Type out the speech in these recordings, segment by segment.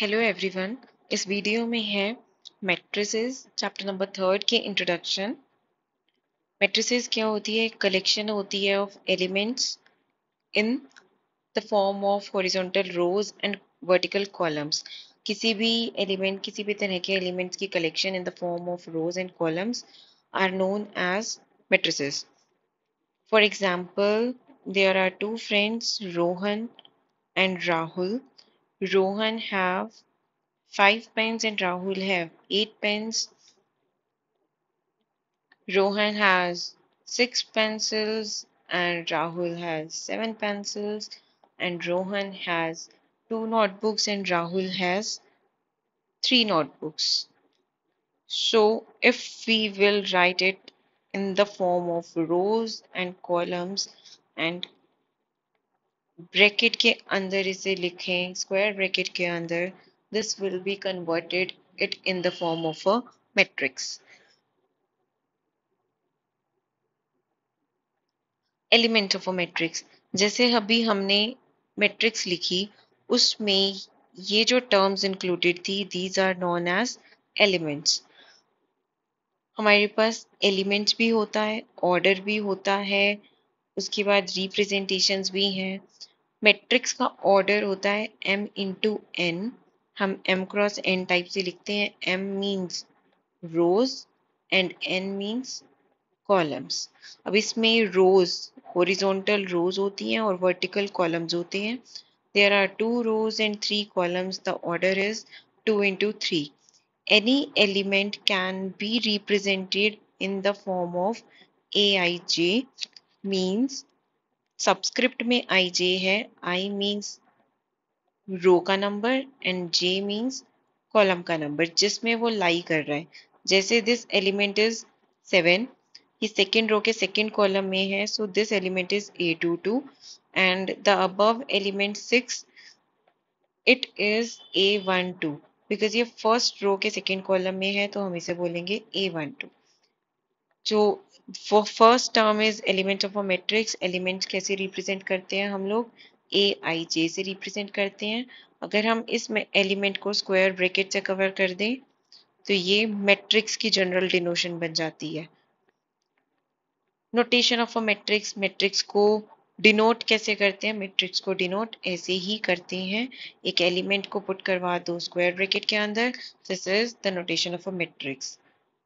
Hello everyone इस video में है मैट्रिसेस चैप्टर नंबर थर्ड के इंट्रोडक्शन मैट्रिसेस क्या होती है? कलेक्शन होती है of elements in the form of horizontal rows and vertical columns किसी भी एलिमेंट किसी भी तरह के एलिमेंट्स की collection in the form of rows and columns are known as matrices for example there are two friends Rohan and Rahul. Rohan have five pens and Rahul have eight pens. Rohan has six pencils and Rahul has seven pencils. And Rohan has two notebooks and Rahul has three notebooks. So if we will write it in the form of rows and columns and bracket के अंदर इसे लिखें square bracket के अंदर this will be converted it in the form of a matrix element of a matrix जैसे अभी हमने matrix लिखी, उसमें ये जो टर्म्स इंक्लूडेड थी these are known as elements हमारे पास एलिमेंट्स भी होता है ऑर्डर भी होता है, उसके बाद रिप्रेजेंटेशंस भी हैं। मैट्रिक्स का ऑर्डर होता है m इंटू एन हम m क्रॉस n टाइप से लिखते हैं. M means rows and n means columns अब इसमें रोज हॉरिजॉन्टल रोज होती हैं और वर्टिकल कॉलम्स होते हैं. There are two rows and three columns the order is two into three any element can be represented in the form of aij means subscript में आई जे है. आई means row का number and J means column का number जिसमें वो lie कर रहा है. जैसे दिस एलिमेंट इज़ सेवन ये सेकेंड रो के सेकेंड कॉलम में है so this element is A two two and the above element six it is A one two because ये फ़र्स्ट रो के सेकेंड कॉलम में है तो हम इसे बोलेंगे ए वन टू जो for first term is element of a matrix, element कैसे रिप्रेजेंट करते हैं हम लोग? ए आई जे से रिप्रेजेंट करते हैं। अगर हम इस एलिमेंट को स्क्वायर ब्रैकेट से कवर कर दें तो ये मैट्रिक्स की जनरल डिनोशन बन जाती है। Notation of a matrix matrix को डिनोट कैसे करते हैं? मैट्रिक्स को डिनोट ऐसे ही करते हैं। एक एलिमेंट को पुट करवा दो स्क्वायर ब्रैकेट के अंदर। This is the notation of a matrix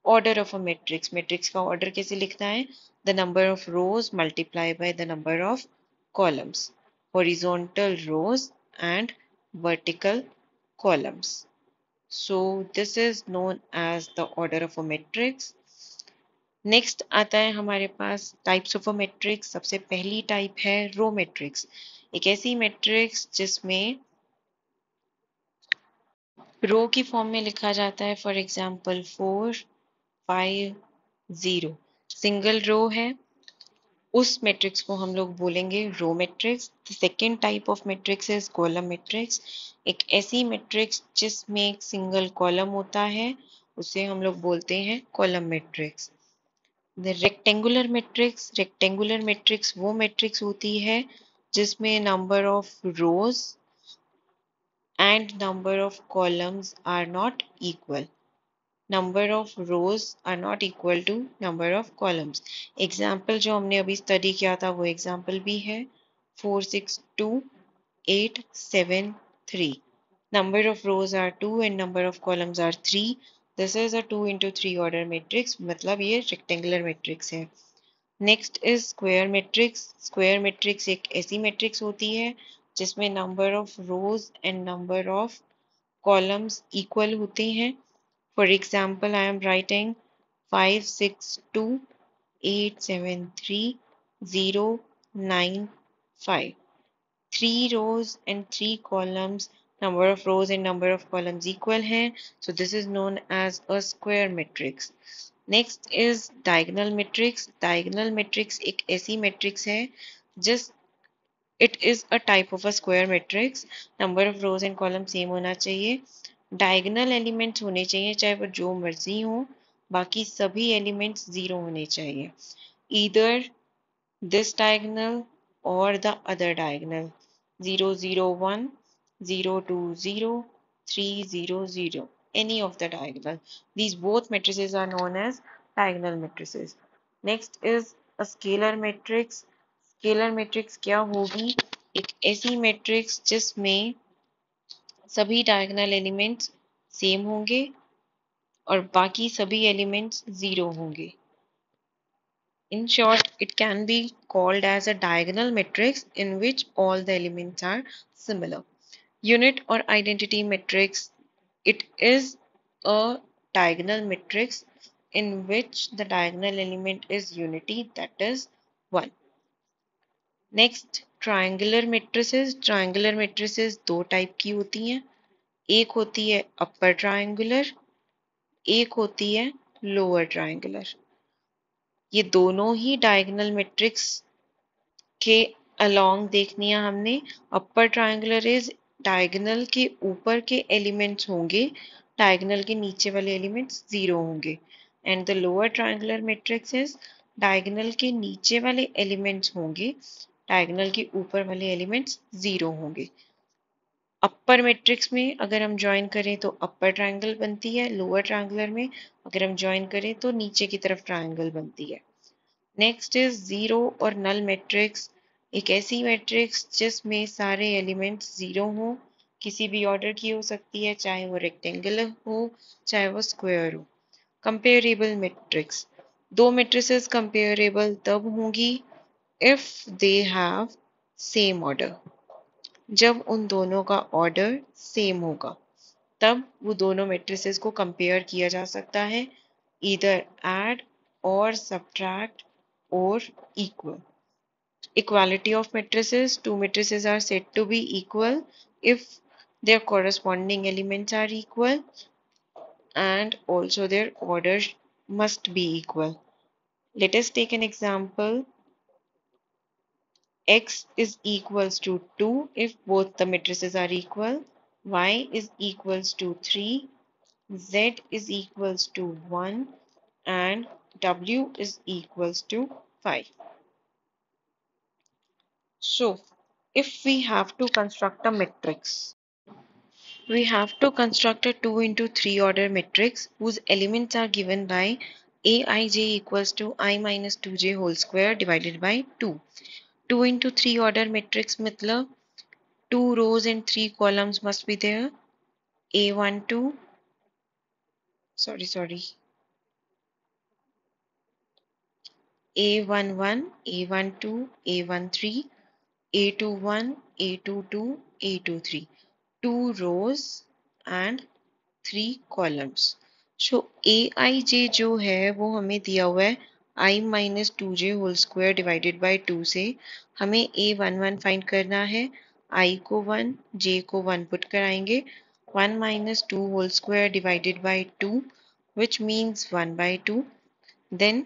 order of a matrix matrix का ऑर्डर कैसे लिखना है? The number of rows multiply by the number of columns horizontal rows and vertical columns so this is known as the order of a matrix next आता है हमारे पास types of a matrix सबसे पहली type है row matrix एक ऐसी matrix जिसमें रो की फॉर्म में लिखा जाता है for example four five zero single row है। उस मैट्रिक्स को हम लोग बोलेंगे row matrix second type of matrix is column matrix एक ऐसी मैट्रिक्स जिसमें एक सिंगल कॉलम होता है, उसे हम लोग बोलते हैं column matrix the rectangular matrix rectangular matrix वो मैट्रिक्स होती है, जिसमें number of rows and number of columns are not equal number of rows are not equal to number of columns example जो हमने अभी स्टडी किया था, वो एग्ज़ाम्पल भी है. Four six two eight seven three number of rows are two and number of columns are three this is a two into three order matrix मतलब ये रेक्टेंगुलर मेट्रिक्स है. Next is square matrix square matrix एक ऐसी matrix होती है, जिसमें number of rows and number of columns equal होते हैं. For example, I am writing 5, 6, 2, 8, 7, 3, 0, 9, 5. Three rows and three columns, number of rows and number of columns equal hai. So this is known as a square matrix. Next is diagonal matrix. Diagonal matrix एक ऐसी matrix है just it is a type of a square matrix. Number of rows and columns same होना चाहिए. Diagonal elements होने चाहिए, चाहे वो जो मर्ज़ी हो, बाकी सभी एलिमेंट्स ज़ीरो होने चाहिए। इधर दिस डायगनल और the other diagonal zero zero one zero two zero three zero zero any of the diagonal these both matrix are known as diagonal matrices next is a scalar matrix scalar matrix क्या होगी? एक ऐसी matrix जिसमें सभी diagonal elements same होंगे और बाकी सभी एलिमेंट्स ज़ीरो होंगे। In short it can be called as a diagonal matrix in which all the elements are similar unit और identity matrix it is a diagonal matrix in which the diagonal element is unity that is one Next, triangular matrices. Triangular matrices दो type की होती हैं. एक होती है upper triangular एक होती है lower triangular. ये दोनों ही डायगोनल मैट्रिक्स के अलोंग देखनी है हमने. अपर ट्रायंगुलर इज़ डायगोनल के ऊपर के एलिमेंट्स होंगे. डायगोनल के नीचे वाले एलिमेंट्स ज़ीरो होंगे. And the lower triangular matrix is diagonal के नीचे वाले एलिमेंट्स होंगे. डायगोनल के ऊपर वाले एलिमेंट्स ज़ीरो होंगे। अपर मैट्रिक्स में अगर हम ज्वाइन करें तो अपर ट्रायंगल बनती है लोअर ट्रायंगुलर में अगर हम ज्वाइन करें तो नीचे की तरफ़ ट्रायंगल बनती है। नेक्स्ट इज़ ज़ीरो और नल मैट्रिक्स एक ऐसी मैट्रिक्स जिसमें सारे एलिमेंट्स ज़ीरो हो, किसी भी ऑर्डर की हो सकती है, चाहे वो रेक्टेंगुलर हो, चाहे वो स्क्वायर हो। कंपेरेबल मैट्रिक्स दो मैट्रिसेस कंपेरेबल तब होंगी if they have same order जब उन दोनों का ऑर्डर सेम होगा, तब वो दोनों मेट्रिसेस को कंपेयर किया जा सकता है इधर एड और सब्ट्रैक्ट और equal equality of matrices two matrices are set to be equal if their corresponding elements are equal and also their order must be equal latest take an example x is equals to 2 if both the matrices are equal. y is equals to 3. z is equals to 1 and w is equals to 5. So, if we have to construct a matrix, we have to construct a 2 into 3 order matrix whose elements are given by aij equals to i minus 2j whole square divided by 2. Two into three order matrix मतलब two rows and three columns must be there A one two sorry sorry A one one A one two A one three A two one A two two A two three two rows and three columns so A I J जो है, वो हमें दिया हुआ है i minus two J whole square divided by two से हमें a one one find करना है। i को वन j को वन पुट कराएँगे। One minus two whole square divided by two, which means 1 by 2 then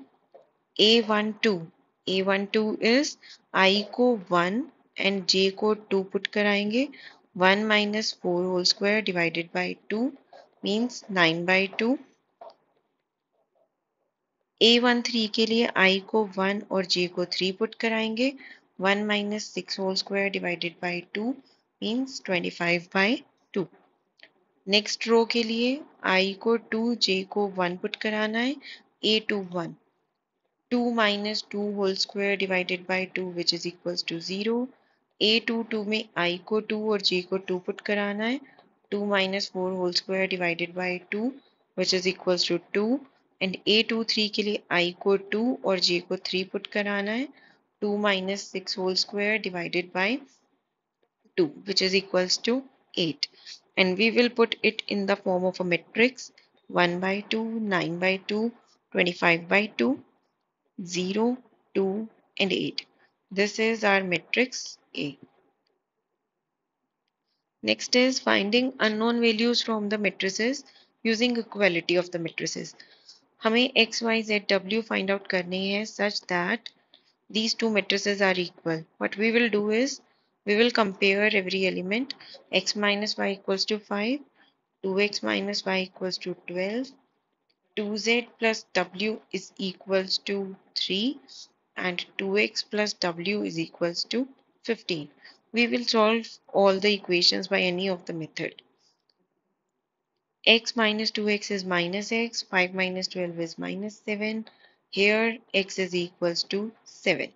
A12 A12 is I को 1 and J को 2 put कराएँगे। 1 minus 4 whole square divided by 2 means 9 by 2 A13 के लिए I को 1 और J को 3 put कराएँगे 1 minus 6 whole square divided by 2 means 25 by 2 next row के लिए I को 2 J को 1 पुट कराना है A21 2 minus 2 whole square divided by 2 which is equals to 0. A22 में i को 2 और j को 2 पुट कराना है 2 minus 4 whole square divided by 2 which is equals to 2 and A23 के लिए i को 2 और j को 3 पुट कराना है 2 minus 6 whole square divided by 2 which is equals to 8 and we will put it in the form of a matrix 1 by 2 9 by 2 25 by 2 0, 2 and 8. This is our matrix A. Next is finding unknown values from the matrices using equality of the matrices. हमें x, y, z, w find out करनी है such that these two matrices are equal. What we will do is we will compare every element x minus y equals to 5, 2x minus y equals to 12, 2z plus w is equals to 3 and 2x plus w is equals to 15. We will solve all the equations by any of the method. x minus 2x is minus x, 5 minus 12 is minus 7. Here x is equals to 7.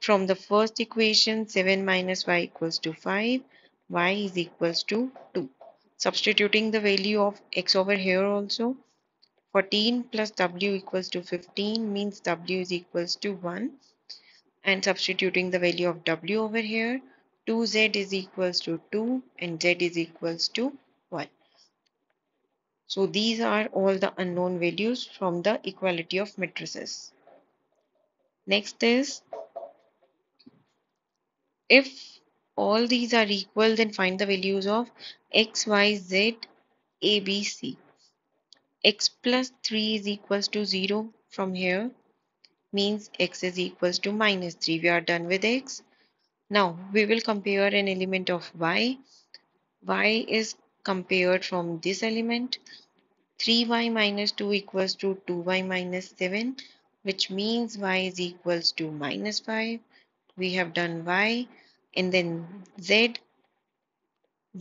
From the first equation 7 minus y equals to 5, y is equals to 2. Substituting the value of x over here also 14 plus w equals to 15 means w is equals to 1 and substituting the value of w over here 2z is equals to 2 and z is equals to 1. So these are all the unknown values from the equality of matrices. Next is if all these are equal then find the values of x, y, z, a, b, c. x plus 3 is equals to 0 from here means x is equals to minus 3. We are done with x. Now we will compare an element of y. y is compared from this element. 3y minus 2 equals to 2y minus 7 which means y is equals to minus 5. We have done y and then z.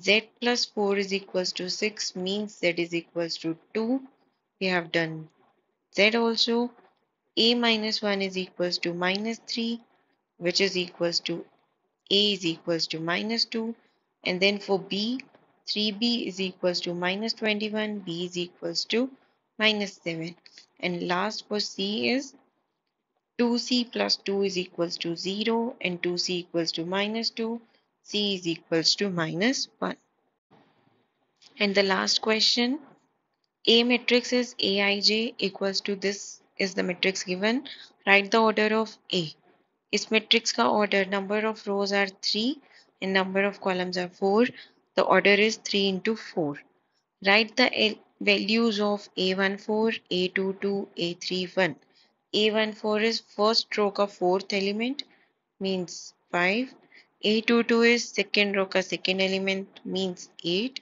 z plus 4 is equals to 6 means z is equals to 2. We have done z also. a minus 1 is equals to minus 3 which is equals to a is equals to minus 2 and then for b 3b is equals to minus 21 b is equals to minus 7 and last for c is 2c plus 2 is equals to 0 and 2c equals to minus 2 c is equals to minus 1 and the last question a matrix is aij equals to this is the matrix given write the order of a इस matrix का order number of rows are 3 and number of columns are 4 the order is 3 into 4 write the values of a14 a22 a31 a14 is first row ka fourth element means 5 a22 is second row ka second element means 8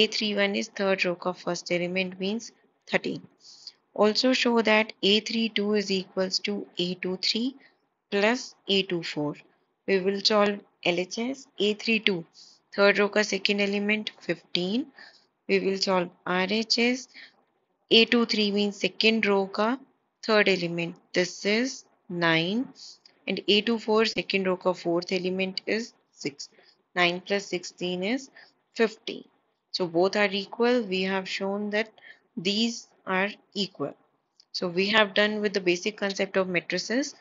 a31 is third row ka first element means 13 also show that a32 is equals to a23 plus A24. We will solve LHS A32 third row ka second element 15 we will solve RHS A23 means second row ka third element. This is 9 and A24 second row ka fourth element is 6 9 plus 16 is 15. so both are equal. We have shown that these are equal. So we have done with the basic concept of matrices.